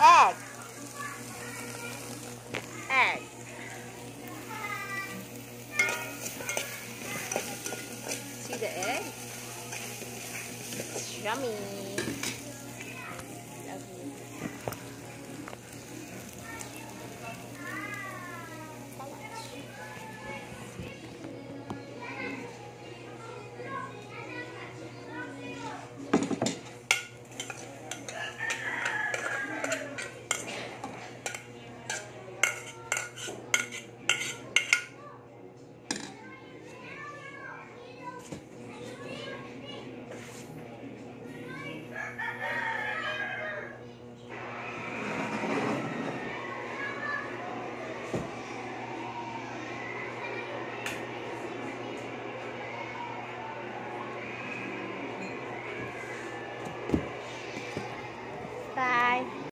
egg. Egg. See the egg? It's yummy.